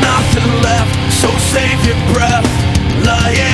nothing left, so save your breath, lying